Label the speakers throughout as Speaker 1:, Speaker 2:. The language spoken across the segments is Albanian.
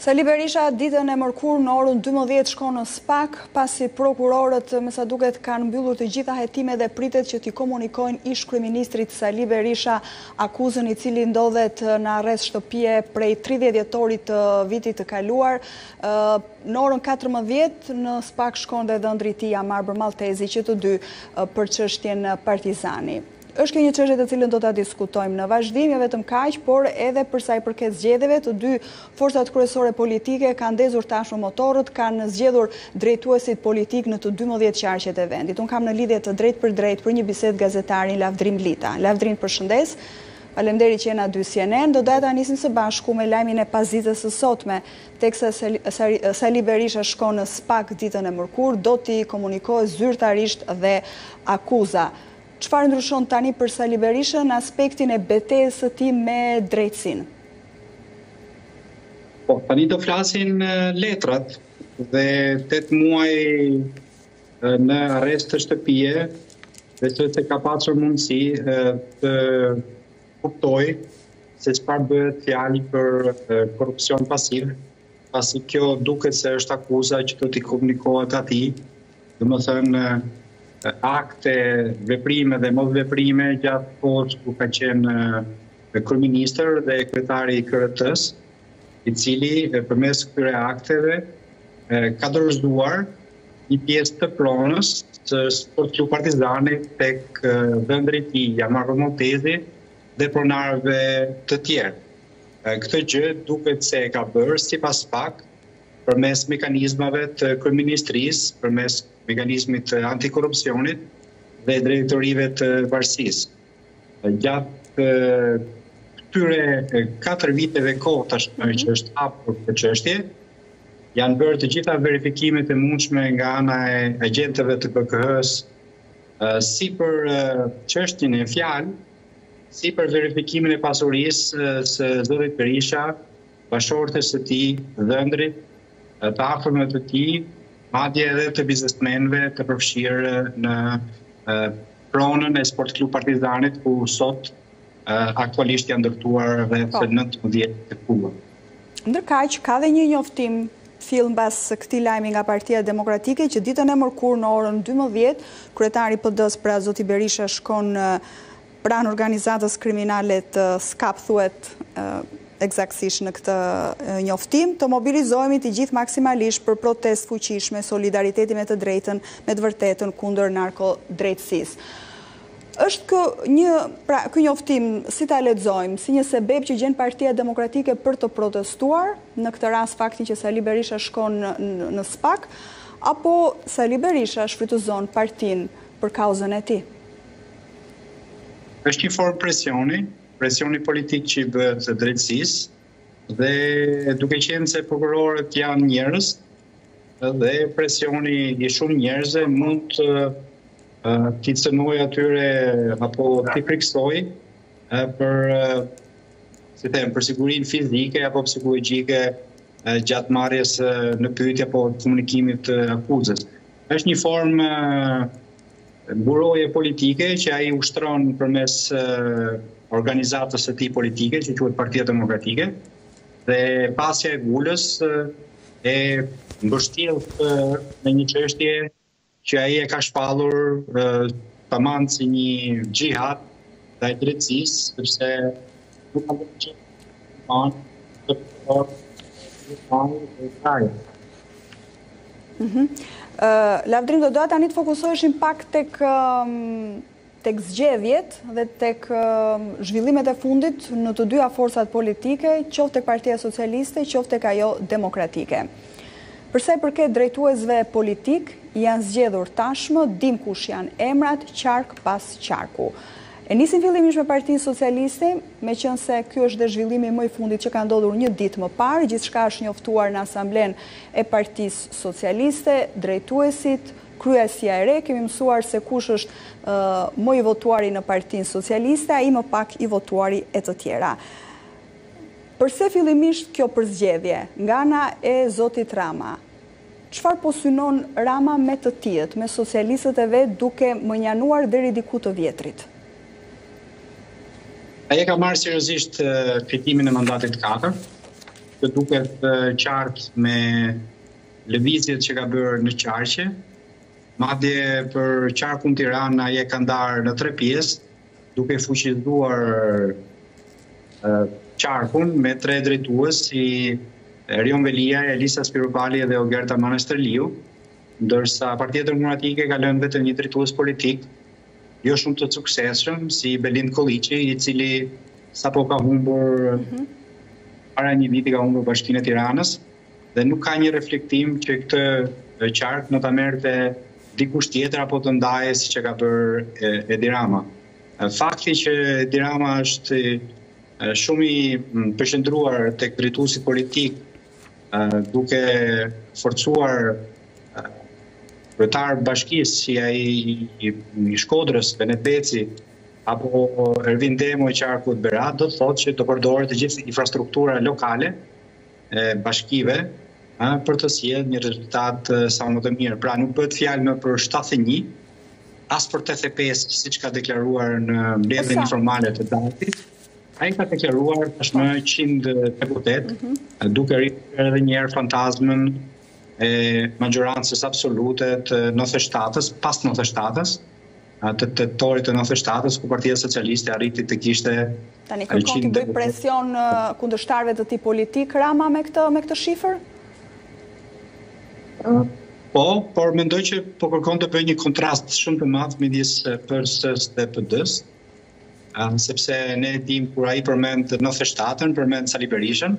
Speaker 1: Sali Berisha ditën e mërkurë në orën 12 shkon në spak, pasi prokurorët me sa duket kanë mbyllur të gjitha hetime dhe pritet që t'i komunikojnë ish kryeministrit Sali Berisha akuzën i cili ndodhet në arrest shtëpie prej 30 dhjetorit të vitit të kaluar. Në orën 14 në spak shkon dhe dhëndri i tij Jamarbër Malltezi që të dy për çështjen Partizani. Është kjo një çështje të cilën do ta diskutojmë në vazhdim, jo vetëm kaq, por edhe për sa i përket zgjedhjeve, të dy forcat kryesore politike kanë ndezur tashmë motorët, kanë zgjedhur drejtuesit politikë në të dymbëdhjetë qarqet e vendit. Unë kam në lidhje të drejtpërdrejtë për një bisedë gazetarin Lavdrim Lita. Lavdrim, të përshëndes. Faleminderit që je në A Dy cnn. Do doja ta nisim së bashku me lajmin e pasditës së sotme, teksa Sali Berisha shkon në spak ditën e mërkurë, do t'i komunikohet zyrtarisht dhe akuza. Çfarë ndryshon tani për Sali Berishën në aspektin e betejës së tij me drejtësinë?
Speaker 2: Po, tani do flasin letrat dhe tetë muaj në arrest shtëpie, besoj se ka pasur mundësi të kuptojë se çfarë bëhet fjalë për korrupsion pasiv, pasi kjo duket se është akuza që do t'i komunikohet atij, domethënë akte, veprime dhe mosveprime gjatë kohës ku ka qenë kryeministër dhe kryetar i KRT-së, i cili përmes këtyre akteve ka dorëzuar një pjesë të pronës së Sport Klub Partizanit tek dhëndri i tij, Jamarbër Malltezi dhe pronarëve të tjerë. Këtë gjë duket se e ka bërë, sipas spak, përmes mekanizmave të Kryeministrisë, përmes mekanizmit të antikorrupsionit dhe drejtorive të Varësisë. Gjatë këtyre katër viteve kohë tashmë që është hapur kjo çështje, janë bërë të gjitha verifikimet e mundshme nga ana e agjentëve të BKH-së si për çështjen në fjalë, Si për verifikimin e pasurisë së zotit Berisha, bashkëshortes së tij, dhëndrit, të afërmve të tij, madje edhe të biznesmenëve të përfshirë në pronën e Sport Klub Partizanit, ku sot aktualisht janë ndërtuar rreth nëntëmbëdhjetë kulla.
Speaker 1: Ndërkaq, ka dhe një njoftim Fill mbas këtij lajmi nga Partia Demokratike që ditën e mërkurë në orën dymbëdhjetë, kryetari i PD-së pra zoti Berisha shkon pranë organizatës kriminale të SKAP thuhet ekzaktësisht në këtë njoftim, të mobilizohemi të gjithë maksimalisht për protestë të fuqishme, solidariteti me të drejtën, me të vërtetën kundër narkodrejtësisë. Është pra, ky njoftim si ta lexojmë, si një sebeb që gjen Partia Demokratike për të protestuar, në këtë rast faktin që Sali Berisha shkon në SPAK, apo Sali Berisha shfrytëzon partinë për kauzën e tij?
Speaker 2: Është një formë presioni, presioni politik që i bëhet drejtësisë dhe duke qenë se prokurorët janë njerëz, Dhe presioni i shumë njerëzve mund të t'i cënojë atyre apo t'i frikësojë për si them, për sigurinë fizike apo psikologjike gjatë marrjes në pyetje apo komunikimit të akuzës. Është një formë mburoje politike që ai ushtron përmes organizatës së tij politike, që quhet Partia Demokratike, Dhe pastaj e gjithë kjo e mbështjell me një çështje që ai e ka shpallur tamam si një xhihad ndaj drejtësisë, sepse nuk ka të qenë të përforë
Speaker 1: Lavdrim, do doa tani të fokusoheshim pak të kë tek zgjedhjet dhe tek zhvillimet e fundit në të dyja forcat politike, qoftë tek Partia Socialiste, qoftë tek ajo Demokratike. Për sa i përket drejtuesve politikë, janë zgjedhur tashmë, dimë kush janë emrat, qark pas qarku. E nisim fillimisht me Partinë Socialiste, meqenëse ky është dhe zhvillimi më i fundit që ka ndodhur një ditë më parë, gjithçka është njoftuar në Asamblenë e Partisë Socialiste, drejtuesit, Kryesia e re, kemi mësuar se kush është më i votuari në Partinë Socialiste, ai më pak i votuari e të tjera. Përse fillimisht kjo përzgjedhje, nga ana e zotit Rama? Çfarë po synon Rama me të tijët, me socialistët e vet duke mënjanuar deri diku të vjetrit?
Speaker 2: Ai e ka marrë seriozisht fitimin e mandatit të katërt, që duket qartë me lëvizjet që ka bërë në qarqe, madje për qarkun Tiranë ai e ka ndarë në tre pjesë, duke fuqizuar qarkun me tre drejtues si Erion Veliaj, Elisa Spiropali dhe Ogerta Manastirliu, ndërsa Partia Demokratike ka lënë vetëm një drejtues politik, jo shumë të suksesshëm, si Belind Këlliçi, i cili sapo ka humbur, mhm. para një viti ka humbur bashkinë e Tiranës, dhe nuk ka një reflektim që këtë qark mund ta merrte dikush tjetër apo të ndahej siç e ka bërë Edi Rama. Fakti që Edi Rama është shumë i përqendruar tek drejtuesi politik duke forcuar kryetarë bashkish si ai i Shkodrës, Benet Beci, apo Ervin Demo i qarkut të Beratit, do të thotë që do përdoret e gjithë infrastruktura lokale e bashkive për të sjellë një rezultat sa më të mirë. Pra nuk bëhet fjalë më për 71, as për 85, siç ka deklaruar në mbledhjen informale të Dajtit. Ai ka deklaruar tashmë 100 deputetë, mhm. duke rritur edhe një herë fantazmën e mazhorancës absolute të 97-ës, pas 97-ës, të tetorit të 97-ës, kur Partia Socialiste arriti të kishte...
Speaker 1: Tani kërkon t'u bëjë presion kundërshtarëve të tij politikë, Rama, me këtë shifër?
Speaker 2: Po, por mendoj që po kërkon të bëjë një kontrast shumë të madh midis PS-së dhe PD-së, sepse ne e dimë kur ai përmend 97-ën, përmend Sali Berishën,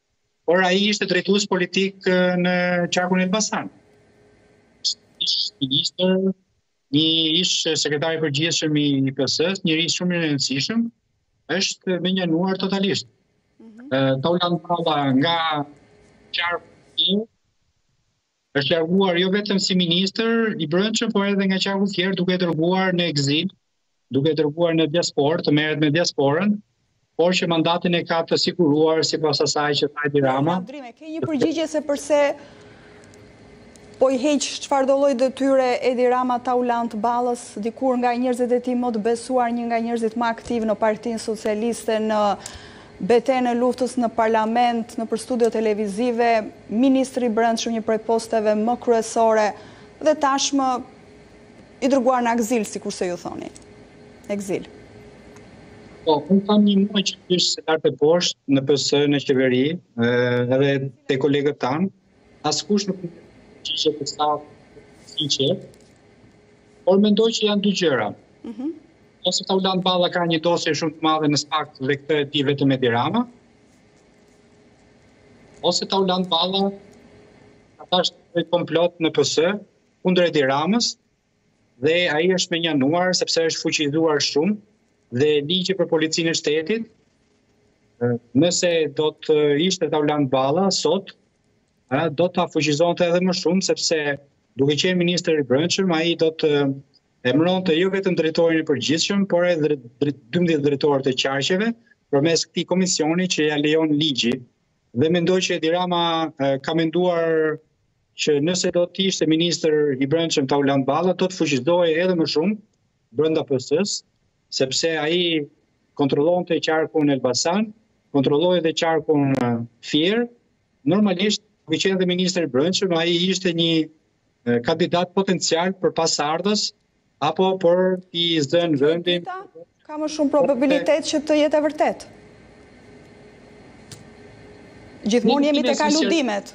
Speaker 2: Por ai ishte drejtues politik në Qarkun Elbasan. Ish-ministër, një ish-sekretar i përgjithshëm i PS-së, njeri shumë i rëndësishëm, është mënjanuar totalisht. Mm -hmm. Taulant Balla nga Qarku Është larguar jo vetëm si ministër i Brendshëm, por edhe nga qarku Fier duke dërguar në ekzil, duke dërguar në diasporë, të merret me diasporën, por që mandatin e ka të siguruar sipas asaj që tha Edi Rama.
Speaker 1: Andrime, ke një përgjigje se përse po i heq çfarëdolloj detyre Edi Rama Taulant Ballës, dikur nga njerëzit e tij më të besuar, një nga njerëzit më aktivë në Partinë Socialiste në Betejën e luftës në parlament, nëpër studio televizive, ministër i brendshëm një prej posteve më kryesore dhe tashmë i dërguar në ekzil sikurse ju thoni. Ekzil.
Speaker 2: Po, unë kam një muaj që pyes lart e poshtë në PS në qeveri, edhe te kolegët tanë, Askush nuk më jep përgjigje të saktë, por mendoj që janë dy gjëra. Mhm. Ose Taulant Balla ka një dosje shumë të madhe në SPAK dhe këtë e di vetëm Edi Rama, ose Taulant Balla ka dashur një komplot në PS kundër Edi Ramës, dhe ai është mënjanuar sepse është fuqizuar shumë dhe ligji për policinë e shtetit nëse do të ishte Taulant Balla sot do ta fuqizonte edhe më shumë sepse duke qenë ministër i brendshëm ai do të emëronte jo vetëm drejtorin e përgjithshëm por edhe 12 drejtorë të qarqeve përmes këtij komisioni që ia lejon ligji dhe mendoj që Edi Rama ka menduar që nëse do të ishte ministër i brendshëm Taulant Balla, do të fuqizohej edhe më shumë brenda PS-së, sepse ai kontrollonte qarkun Elbasan, kontrolloi edhe qarkun Fier. Normalisht, duke qenë edhe ministër i brendshëm, ai ishte një kandidat potencial për pasardhës Apo për t'i zënë vendin.
Speaker 1: Ka më shumë probabilitet që të jetë e vërtetë. Gjithmonë jemi tek aludimet.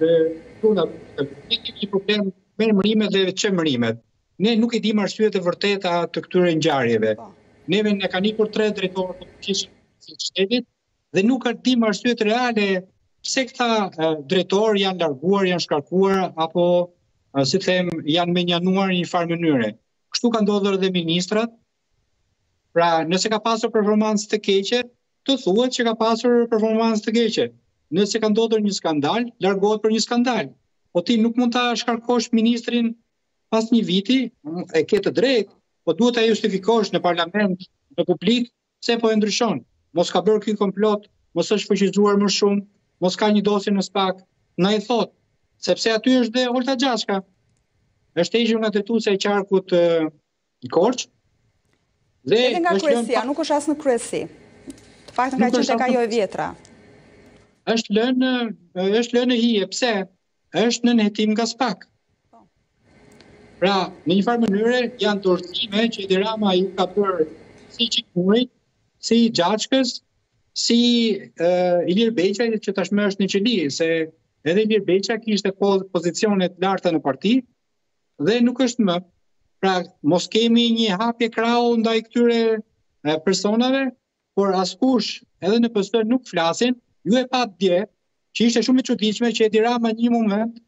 Speaker 2: Dhe, puna, e kemi një problem me emërimet dhe çemërimet. Ne nuk i dimë arsyet e vërteta të këtyre ngjarjeve. Po. Neve na kanë ikur tre drejtorë të policisë së shtetit, dhe nuk i dimë arsyet reale pse këta drejtorë janë larguar, janë shkarkuar apo si të them janë mënjanuar në një farë mënyre. Kështu ka ndodhur edhe me ministrat. Pra, nëse ka pasur performancë të keqe, të thuhet që ka pasur performancë të keqe. Nëse ka ndodhur një skandal, largohet për një skandal. Po ti nuk mund ta shkarkosh ministrin pas një viti, e ke të drejtë, po duhet ta justifikosh në parlament, në publik, Pse po e ndryshon? Mos ka bërë ky komplot, mos është fuqizuar më shumë, mos ka një dosje në SPAK, na i thotë, sepse aty është dhe Olta Xhaçka, është hequr nga drejtuese e qarkut në Korçë.
Speaker 1: Dhe edhe nga kryesia, nuk është as në kryesi. Të paktën ka qenë tek ajo e vjetra.
Speaker 2: Është lënë, është lënë në hije, pse? është nën hetim nga SPAK. Po. Pra, në një farë mënyre, janë dorëzime që Edi Rama iu ka bërë si Gjiknurit, si Xhaçkës, si uh, Ilir Beqaj, që tashmë është në qeli, se edhe Ilir Beqaj kishte pozicione të larta në parti, dhe nuk është më. Pra, mos kemi një hapje krahu ndaj këtyre personave, por askush edhe në PS nuk flasin, ju e patë dje që ishte shumë e çuditshme që Edi Rama një moment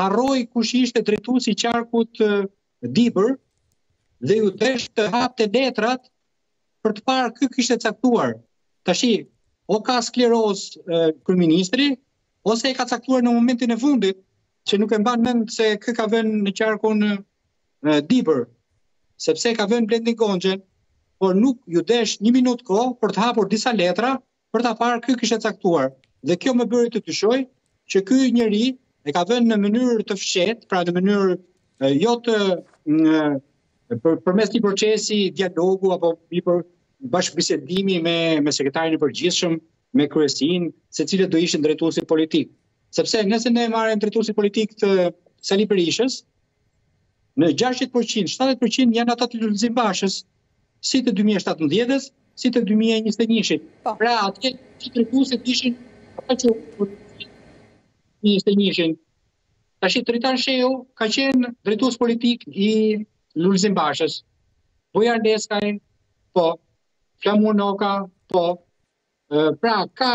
Speaker 2: harroi kush ishte drejtuesi i qarkut Dibër dhe iu desh të hapte letrat për të parë kë kishte caktuar. Tashi o ka sklerozë kryeministri ose e ka caktuar në momentin e fundit që nuk e mban mend se kë ka vënë në qarkun në Dibër, sepse ka vënë Blendi Gonxhen, por nuk iu desh një minutë kohë për të hapur disa letra për ta parë kë kishte caktuar. Dhe kjo më bëri të dyshoj që ky njeri e ka vënë në mënyrë të fshehtë, pra në mënyrë jo të për përmes një procesi dialogu apo një për bashkëbisedimi me me sekretarin e përgjithshëm, me kryesinë, se cilët do ishin drejtuesit politikë. Sepse nëse ne marrim drejtuesit politikë të Sali Berishës, Në gjashtëdhjetë për qind, shtatëdhjetë për qind janë ata të Lulzim Bashës, si të dy mijë e shtatëmbëdhjetës, si të dy mijë e njëzet e njëshit. Po. Pra, atje që treguesit ishin ata që u njëzet e njëshin. Tashi Tritan Shehu ka qenë drejtues politik i Lulzim Bashës. Bujar Leskaj, po. Flamur Noka, po. Pra, ka,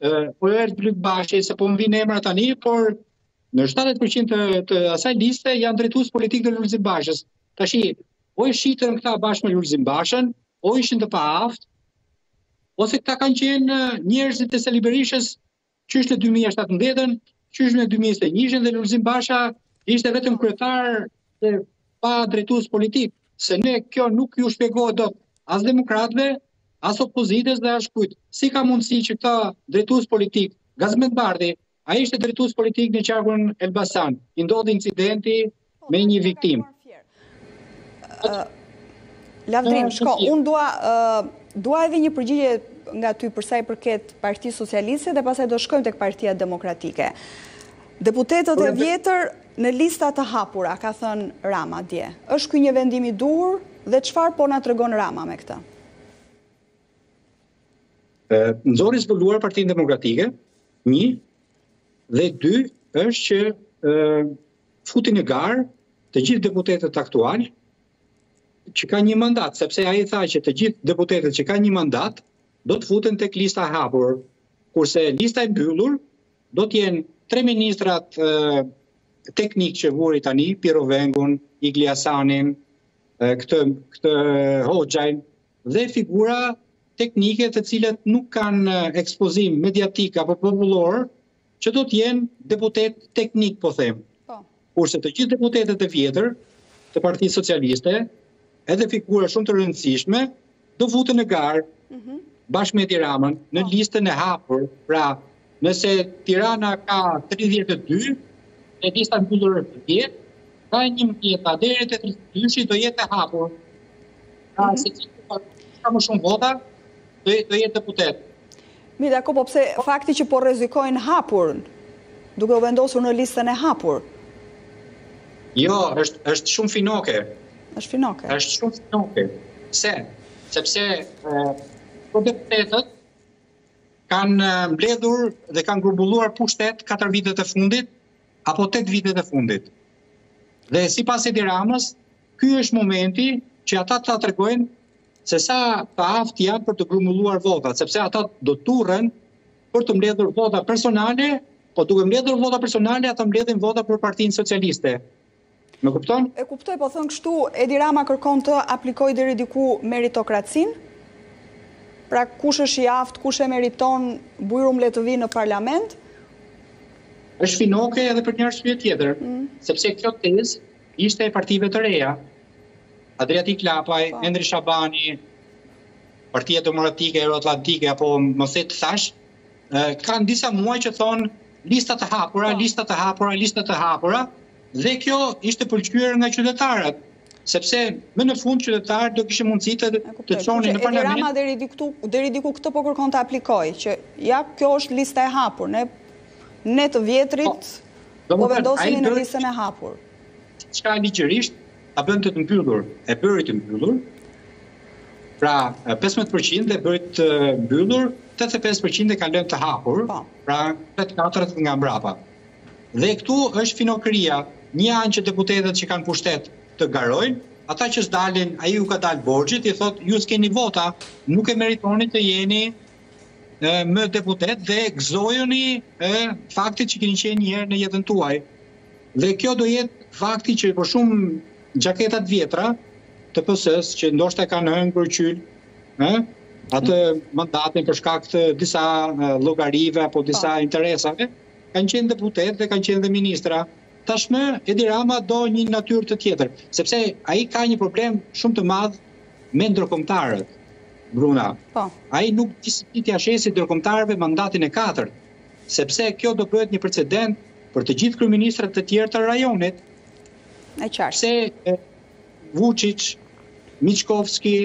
Speaker 2: po, Oerd Bylykbashi, se po më vijnë emra tani, por në 70% të, të asaj liste janë drejtues politikë të Lulzim Bashës. Tashi o i shitën këta bashkë me Lulzim Bashën, o ishin të paaftë, ose këta kanë qenë njerëzit e Sali Berishës qysh në 2017-ën, qysh në 2021-ën dhe Lulzim Basha ishte vetëm kryetar dhe pa drejtues politik, se ne kjo nuk iu shpjegohet dot as demokratëve, as opozitës dhe as kujt. Si ka mundësi që këta drejtues politikë, Gazment Bardhi, ai ishte drejtues politik në qarkun Elbasan, i ndodhi incidenti me një viktimë.
Speaker 1: Lavdrim, shko, unë dua, dua edhe një përgjigje nga ty për sa i përket Partisë Socialiste dhe pastaj do shkojmë tek Partia Demokratike. Deputetët e vjetër në lista të hapura, ka thënë Rama dje. Është ky një vendim i duhur dhe çfarë po na tregon Rama me
Speaker 2: këtë? Nxori zbuluar Partinë Demokratike, një, dhe dy, është që futi në garë të gjithë deputetët aktualë që kanë një mandat, sepse ai tha që të gjithë deputetët që kanë një mandat, do të futen tek lista e hapur, kurse lista e mbyllur do të jenë tre ministrat teknikë që vuri tani, Pirro Vengun, Igli Hasanin, këtë, këtë Hoxhajn, dhe figura teknike të cilat nuk kanë ekspozim mediatik apo popullor, Që do të jenë deputetë teknikë, po them. Po. Kurse të gjithë deputetët e vjetër të Partisë Socialiste, edhe figura shumë të rëndësishme, do futen në garë mhm. bashkë me Edi Ramën në po. listën e hapur. Pra, nëse Tirana ka 32, e lista e mbyllur është 10, nga 11-a deri te 32-shi do jetë e hapur. Pra, mhm. se kush ka më shumë vota, do jetë deputet.
Speaker 1: Mirë dakord, po pse fakti që po rrezikojnë hapur, duke u vendosur në listën e hapur?
Speaker 2: Jo, është shumë finoke.
Speaker 1: Është finoke.
Speaker 2: Është shumë finoke. Pse? Sepse deputetët kanë mbledhur dhe kanë grumbulluar pushtet 4 vitet e fundit apo 8 vitet e fundit. Dhe sipas Edi Ramës, Ky është momenti që ata ta tregojnë se sa të aftë janë për të grumbulluar vota, sepse ata do të turren për të mbledhur vota personale, po duke mbledhur vota personale, ata mbledhin vota për partinë socialiste. Më kupton?
Speaker 1: E kuptoj, po thënë kështu, Edi Rama kërkon të aplikojë deri diku meritokracinë, pra kush është i aftë, kush e meriton, bujrum le të vijë në parlament,
Speaker 2: është finoke edhe për një arsye tjetër, mm. sepse kjo tezë ishte e partive të reja, Adriatik Lapaj, po. Endri Shabani, Partia Demokratike Euroatlantike, apo më the të thashë, kanë disa muaj që thonë lista të hapura, po. lista të hapura, lista të hapura, dhe kjo ishte pëlqyer nga qytetarët, sepse më në fund qytetarët do kishin mundësi të të çonin në parlament.
Speaker 1: Edi Rama deri diku këtë po kërkon të aplikojë, që ja kjo është lista e hapur, ne Ne të vjetrit po, po vendosemi në listën e hapur.
Speaker 2: Çka ligjërisht ta bënte të mbyllur, e bëri të mbyllur. Pra 15% e bëri të mbyllur, 85% e ka lënë të hapur, po. pra te katrat nga mbrapa. Dhe këtu është finokëria, një anë që deputetët që kanë pushtet të garojnë, ata që s'dalin, ai u ka dalë borxhit, i thotë, ju s'keni vota, nuk e meritoni të jeni më deputet dhe gëzojuni faktit që keni qenë njëherë në jetën tuaj. Dhe kjo do jetë fakti që për shumë xhaketa të vjetra të PS-së që ndoshta kanë hëngër qyl, ë? atë mandatin për shkak të disa llogarive apo disa po. interesave, kanë qenë deputet dhe kanë qenë dhe ministra. Tashmë Edi Rama do një natyrë tjetër, sepse ai ka një problem shumë të madh me ndërkombëtarët, Bruna. Po. Ai nuk di se si t'ia shesë ndërkombëtarëve mandatin e katërt, sepse kjo do bëhet një precedent për të gjithë kryeministrat të tjerë të rajonit.
Speaker 1: E qartë.
Speaker 2: Se Vuçiç, Miçkovski,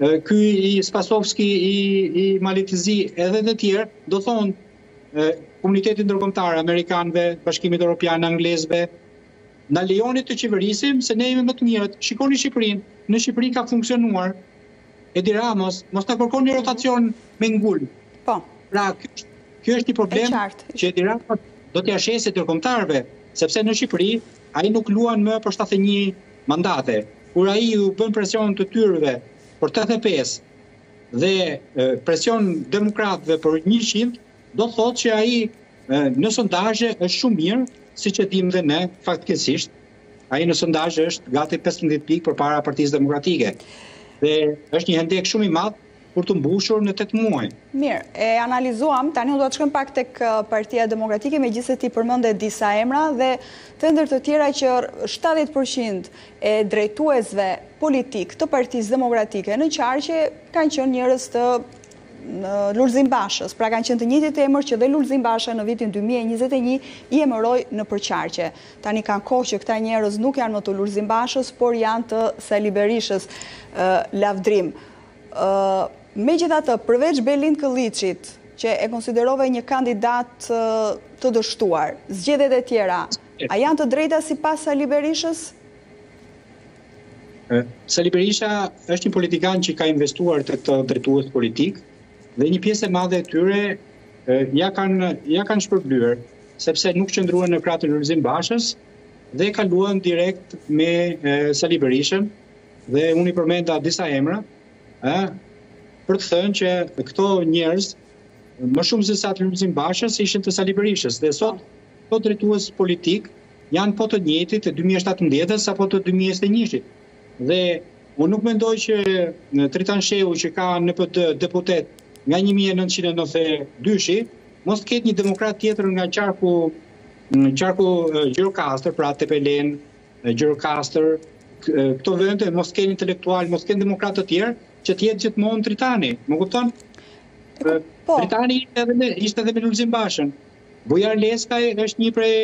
Speaker 2: ky i Spasovski i i Malit të Zi edhe të tjerë do thonë komunitetit ndërkombëtar amerikanëve, Bashkimit Europian, anglezëve, Na lejoni të qeverisim se ne jemi më të mirët, shikoni Shqipërinë, në Shqipëri ka funksionuar Edi Rama, mos na kërkoni rotacion me ngul.
Speaker 1: Po.
Speaker 2: Pra kjo është një problem që Edi Rama do t'ia shesë ndërkombëtarëve, sepse në Shqipëri ai nuk luan më për 71 mandate. Kur ai u bën presion të tijve për 85 dhe presion demokratëve për 100, do të thotë që ai Në sondazhe është shumë mirë, siç e dimë dhe ne, fatkeqësisht, ai në sondazhe është gati 15 pikë përpara Partisë Demokratike. Dhe është një hendek shumë i madh për t'u mbushur në 8 muaj.
Speaker 1: Mirë, e analizuam, tani unë dua të shkojmë pak tek Partia Demokratike, megjithëse ti përmende disa emra dhe the ndër të tjera që 70% e drejtuesve politikë të Partisë Demokratike në qarqe kanë qenë njerëz të Lulzim Bashës, pra kanë qenë të njëjtët emra që dhe Lulzim Basha në vitin dy mijë e njëzet e një i emëroi nëpër qarqe. Tani kanë kohë që këta njerëz nuk janë më të Lulzim Bashës, por janë të Sali Berishës. Lavdrim. Megjithatë, përveç Belind Këlliçit, që e konsiderove një kandidat të dështuar, zgjedhjet e tjera, a janë të drejta sipas Sali Berishës?
Speaker 2: Sali Berisha është një politikan që ka investuar te këta drejtues politikë dhe një pjesë e madhe e tyre ia kanë ia kanë shpërblyer sepse nuk qëndruan në krah të Lulzim Bashës dhe kaluan direkt me Sali Berishën dhe unë i përmenda disa emra ë për të thënë që këto njerëz më shumë sesa të Lulzim Bashës ishin të Sali Berishës dhe sot këto drejtues politikë janë po të njëjtit e dy mijë e shtatëmbëdhjetës apo të dy mijë e njëzet e njëit. Dhe unë nuk mendoj që Tritan Shehu që ka në PD deputet nga 1992-shi, mos të ketë një demokrat tjetër nga qarku, mm, qarku Gjirokastër, pra Tepelenë, Gjirokastër, këto vende mos të kenë intelektualë, mos të kenë demokratë të tjerë, që të jetë gjithmonë Tritani. Më kupton? Po. Tritani ishte edhe me ishte edhe me Lulzim Bashën. Bujar Leskaj është një prej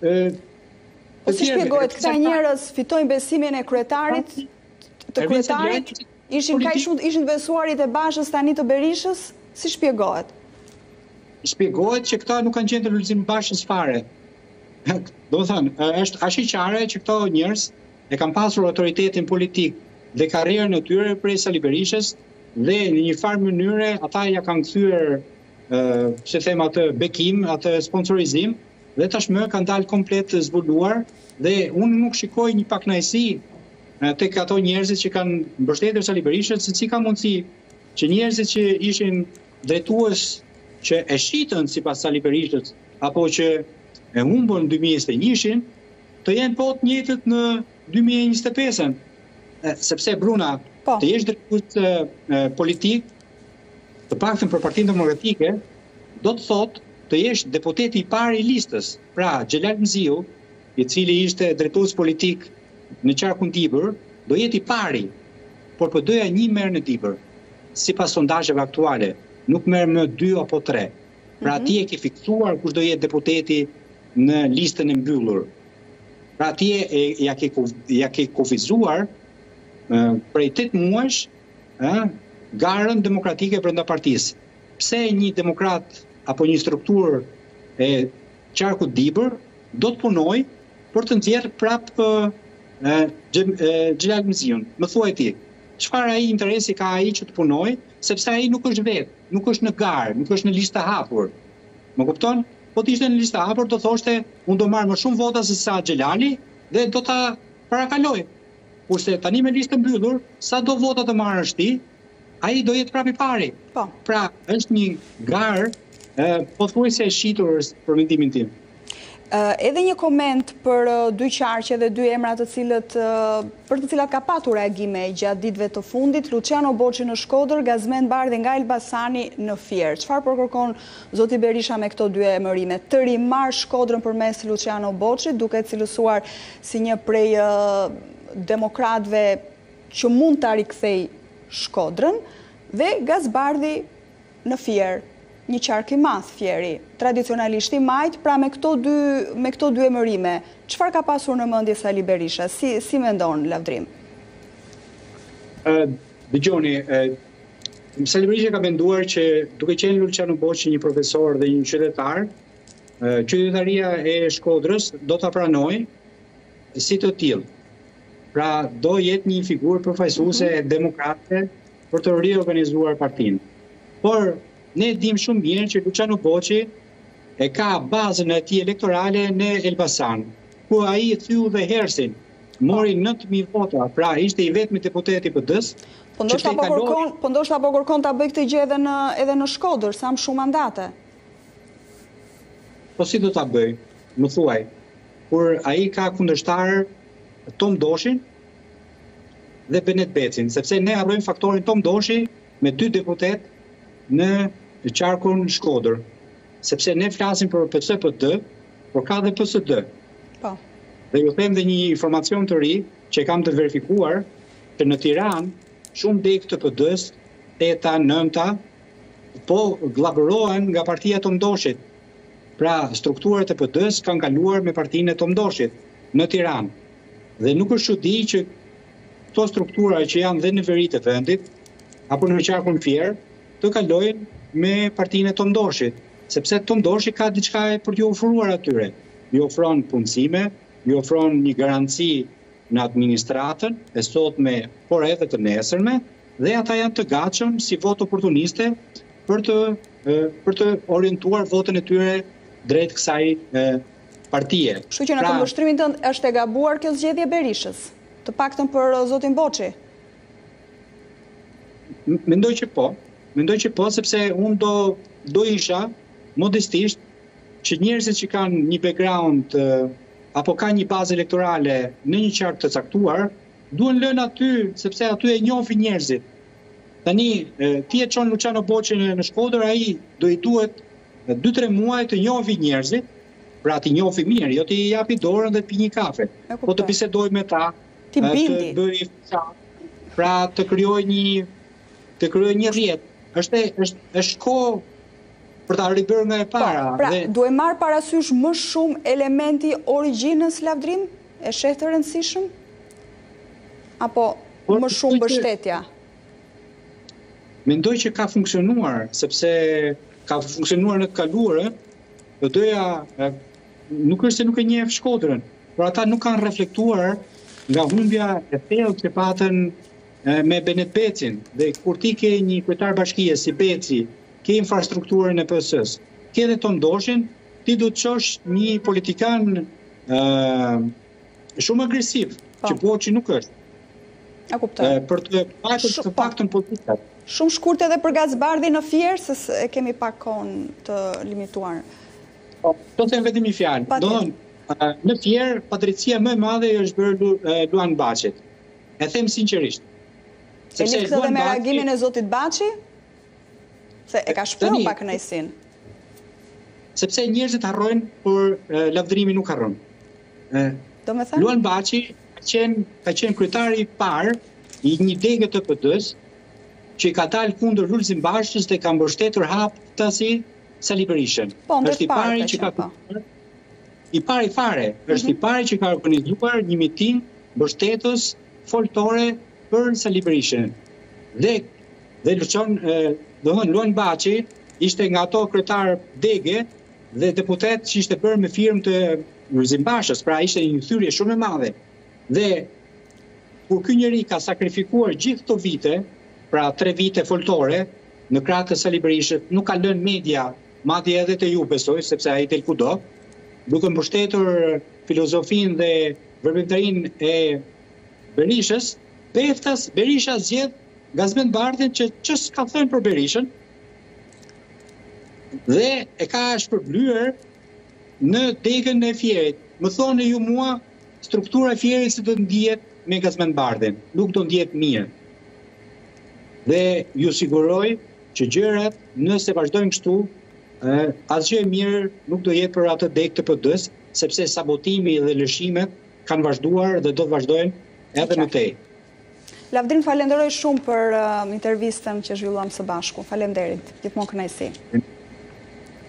Speaker 1: të tjerëve. Si shpjegohet këta njerëz fitojnë besimin e kryetarit të kryetarit ishin kaq shumë ishin të besuarit e Bashës tani të Berishës? Si shpjegohet?
Speaker 2: Shpjegohet që këta nuk kanë qenë të Lulzim Bashës fare. Domethënë, është ashiqare që këta njerëz e kanë pasur autoritetin politik dhe karrierën e tyre prej Sali Berishës dhe në një farë mënyre ata ia kanë kthyer se them atë bekim, atë sponsorizim dhe tashmë kanë dalë komplet të zbuluar dhe unë nuk shikoj një pakënaqësi tek ato njerëzit që kanë mbështetur Sali Berishën se si ka mundësi që njerëzit që ishin drejtues që e shitën sipas Sali Berishës apo që e humbën 2021-shin të jenë po të njëjtët në 2025-ën sepse Bruna po. të jesh drejtues politik Të paktën për Partinë Demokratike do të thotë të jesh deputeti i parë i listës. Pra, Xhelal Mziu, i cili ishte drejtues politik në qarkun Dibër, do jetë i pari, por PD-ja një merr në Dibër. Sipas sondazheve aktuale, nuk merr më dy apo tre. Pra ti e ke fiksuar kush do jetë deputeti në listën e mbyllur. Pra ti ia ke kufizuar prej tetë muajsh garën demokratike brenda partisë. Pse një demokrat apo një strukturë e qarkut Dibër do të punojë për të nxjerrë prap Xhelal Mziun. Më thuaj ti, çfarë ai interesi ka ai që të punojë, sepse ai nuk është vetë, nuk është në garë, nuk është në listë të hapur. Më kupton? Po të ishte në listë të hapur do thoshte unë do marr më shumë vota se sa Xhelali dhe do ta parakaloj. Kurse tani me listë të mbyllur, sado vota të marrësh ti, ai do jetë prapë i pari. Po. Pra, është një garë pothuajse e shitur për mendimin tim.
Speaker 1: Edhe një koment për dy qarqe dhe dy emra të cilët, për të cilat ka patur reagime gjatë ditëve të fundit, Luçiano Boçi në Shkodër, Gazment Bardhi nga Elbasani në Fier. Çfarë po kërkon zoti Berisha me këto dy emërime? Të rimarrë Shkodrën përmes Luçiano Boçit, duke cilësuar si një prej demokratëve që mund ta rikthejë Shkodrën dhe Gaz Bardhi në Fier, një qark i madh Fieri, tradicionalisht i majtë, pra me këto dy me këto dy emërime, çfarë ka pasur në mendje Sali Berisha, si si mendon Lavdrim?
Speaker 2: Dëgjoni, Sali Berisha ka menduar që duke qenë Luçiano Boçi një profesor dhe një qytetar, qytetaria e Shkodrës do ta pranojë si të tillë. Pra do jetë një figurë përfaqësuese mhm. demokrate për të riorganizuar partinë. Por ne dimë shumë mirë që Luçiano Boçi e ka bazën e tij elektorale në Elbasan, ku ai thyu dhe herësin, mori 9000 po. vota, pra ishte i vetmi deputet i PD-së.
Speaker 1: Po ndoshta po kërkon, po ndoshta po kërkon ta bëjë këtë gjë edhe në edhe në Shkodër, sa më shumë mandate.
Speaker 2: Po si do ta bëjë? Më thuaj, kur ai ka kundërshtarë Tom Doshin dhe Benet Becin, sepse ne harrojmë faktorin Tom Doshi me dy deputetë në qarkun Shkodër, sepse ne flasim për PS, PD, por ka dhe PSD. Po. Dhe ju them dhe një informacion të ri që e kam të verifikuar që në Tiranë shumë degë të PD-së, teta, nënta, Po gllabërohen nga partia e Tom Doshit. Pra, strukturat e PD-së kanë kaluar me partinë e Tom Doshit në Tiranë. Dhe nuk është çudi që këto struktura që janë dhe në veri të vendit apo në qarkun Fier të kalojnë me partinë e Tom Doshit, sepse Tom Doshi ka diçka për t'u ofruar atyre. I ofron punësime, i ofron një garanci në administratën e sotme, por edhe të nesërme, Dhe ata janë të gatshëm si votë oportuniste për të për të orientuar votën e tyre drejt kësaj partie.
Speaker 1: Kështu që në këndvështrimin tënd është e gabuar kjo zgjedhje e Berishës? Të paktën për zotin Boçi?
Speaker 2: Mendoj që po. Mendoj që po sepse unë do doja modestisht që njerëzit që kanë një background apo kanë një bazë elektorale në një qark të caktuar, Duhen lënë aty sepse aty i njohin njerëzit. Tani ti e çon Luçano Boçin në Shkodër, ai do i duhet 2-3 muaj të njohi njerëzit, pra t'i njohi mirë, jo t'i japi dorën dhe të pi një kafe. Po të bisedojë me ta,
Speaker 1: të bëjë
Speaker 2: pra të krijojë një të krijojë një rrjet. Është është është kohë për ta ribërë nga e para.
Speaker 1: Pra, duhet marrë parasysh më shumë elementi i origjinës Lavdrim? E sheh të rëndësishëm? Apo po, më shumë mbështetja?
Speaker 2: Mendoj që ka funksionuar, sepse ka funksionuar në të kaluarën, dhe Doda, nuk është se nuk e njef Shkodrën, por ata nuk kanë reflektuar nga humbja e thellë që patën me Benet Becin, dhe kur ti ke një kryetar bashkie si Beci, ke infrastrukturën e PS-së, ke dhe Tom Doshin, ti duhet të çosh një politikan shumë agresiv, po. që Boçi nuk është.
Speaker 1: E kuptoj.
Speaker 2: Për të patur të paktën politikat.
Speaker 1: Shumë shkurt edhe për Gaz Bardhin në Fier, se e kemi pak kohën të limituar.
Speaker 2: Po, do të them vetëm një fjalë. Do të në Fier padrejtësia më e madhe i është bërë Luan Baçit. E them sinqerisht.
Speaker 1: E lidh këtë dhe me reagimin e zotit Baçi? Se e ka shprehur pakënaqësinë.
Speaker 2: Sepse njerëzit harrojnë, por Lavdrimi nuk harron.
Speaker 1: Domethënë? Luan Baçi
Speaker 2: ka qenë, ka qenë kryetari i parë i një dege të PD-s, që i ka dalë kundër Lulzim Bashës dhe ka mbështetur haptazi Sali Berishën.
Speaker 1: Po, është i pari që ka po.
Speaker 2: I pari fare, është i mhm. pari që ka organizuar një miting mbështetës foltore për Sali Berishën. Dhe Dhe lëshon, do thënë Luan Baçi ishte nga ato kryetar dege dhe deputet që ishte bërë me firmë të Lulzim Bashës, pra ishte një thyrje shumë e madhe. Dhe kur ky njeri ka sakrifikuar gjithë këto vite, pra tre vite foltore, në krahë të Sali Berishës, nuk ka lënë media, madje edhe të ju besoj, sepse ai del kudo, duke mbështetur filozofinë dhe veprimtarinë e Berishës, befas Berisha zgjedh Gazment Bardhin që ç's'ka thënë për Berishën dhe e ka shpërblyer në degën e Fierit. Më thoni ju mua struktura e Fierit si do të ndihet me Gazment Bardhin, nuk do ndihet mirë. Dhe ju siguroj që gjërat nëse vazhdojnë kështu, asgjë e mirë nuk do jetë për atë degë të PD-s, sepse sabotimi dhe lëshimet kanë vazhduar dhe do të vazhdojnë edhe më tej.
Speaker 1: Lavdrim, falenderoj shumë për intervistën që zhvilluam së bashku. Faleminderit. Gjithmonë kënaqësi.